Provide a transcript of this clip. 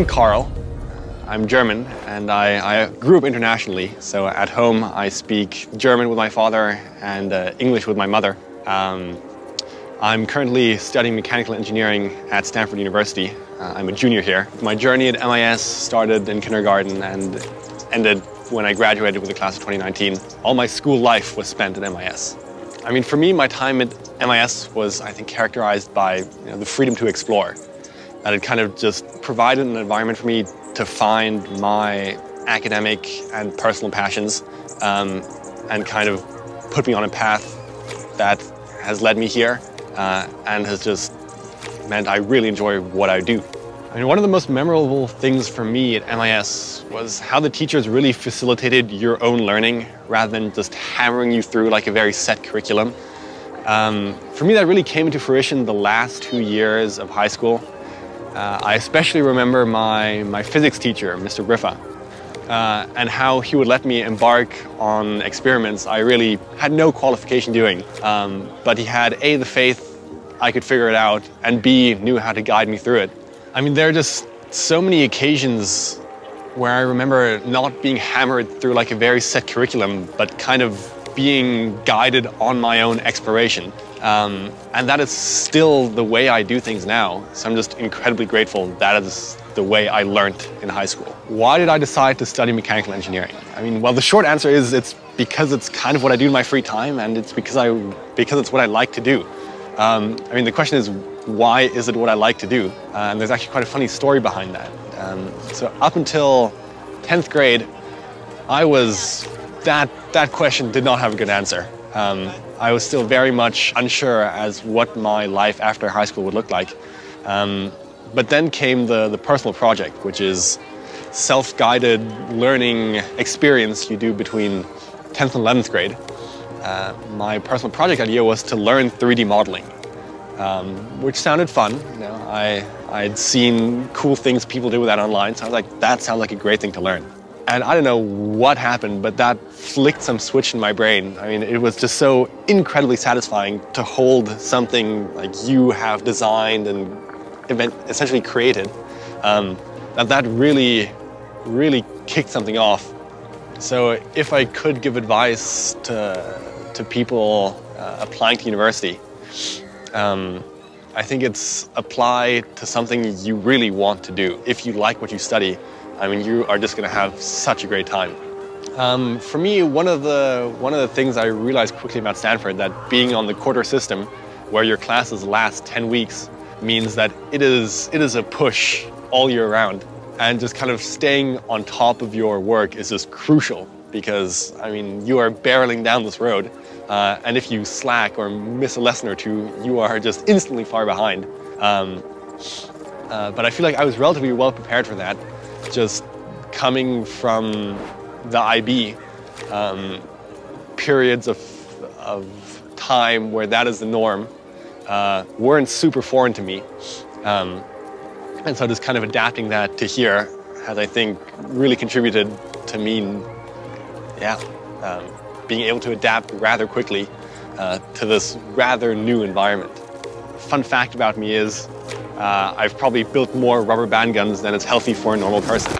I'm Carl. I'm German and I, I, grew up internationally. So at home I speak German with my father and uh, English with my mother. Um, I'm currently studying mechanical engineering at Stanford University. Uh, I'm a junior here. My journey at MIS started in kindergarten and ended when I graduated with the class of 2019. All my school life was spent at MIS. I mean, for me, my time at MIS was, I think, characterized by you know, the freedom to explore. That it kind of just provided an environment for me to find my academic and personal passions um, and kind of put me on a path that has led me here uh, and has just meant I really enjoy what I do. I mean, one of the most memorable things for me at MIS was how the teachers really facilitated your own learning rather than just hammering you through like a very set curriculum. Um, for me, that really came into fruition the last two years of high school. Uh, I especially remember my, my physics teacher, Mr. Griffa, uh, and how he would let me embark on experiments I really had no qualification doing. Um, but he had A, the faith I could figure it out, and B, knew how to guide me through it. I mean, there are just so many occasions where I remember not being hammered through like a very set curriculum, but kind of being guided on my own exploration. Um, and that is still the way I do things now. So I'm just incredibly grateful that is the way I learned in high school. Why did I decide to study mechanical engineering? I mean, well, the short answer is it's because it's kind of what I do in my free time and it's because, I, because it's what I like to do. Um, I mean, the question is, why is it what I like to do? Uh, and there's actually quite a funny story behind that. Um, so up until 10th grade, I was, that, that question did not have a good answer. Um, I was still very much unsure as what my life after high school would look like. Um, but then came the, the personal project, which is self-guided learning experience you do between 10th and 11th grade. Uh, my personal project idea was to learn 3D modeling um, which sounded fun. You know, I, I'd seen cool things people do with that online, so I was like, that sounds like a great thing to learn. And I don't know what happened, but that flicked some switch in my brain. I mean, it was just so incredibly satisfying to hold something like you have designed and event, essentially created. Um, that that really, really kicked something off. So if I could give advice to, to people uh, applying to university, um, I think it's apply to something you really want to do. If you like what you study, I mean, you are just going to have such a great time. Um, for me, one of the one of the things I realized quickly about Stanford that being on the quarter system, where your classes last 10 weeks, means that it is it is a push all year round, and just kind of staying on top of your work is just crucial because I mean you are barreling down this road uh, and if you slack or miss a lesson or two, you are just instantly far behind. Um, uh, but I feel like I was relatively well prepared for that, just coming from the IB, um, periods of, of time where that is the norm uh, weren't super foreign to me. Um, and so just kind of adapting that to here has, I think, really contributed to me, yeah, um, being able to adapt rather quickly uh, to this rather new environment. Fun fact about me is uh, I've probably built more rubber band guns than is healthy for a normal person.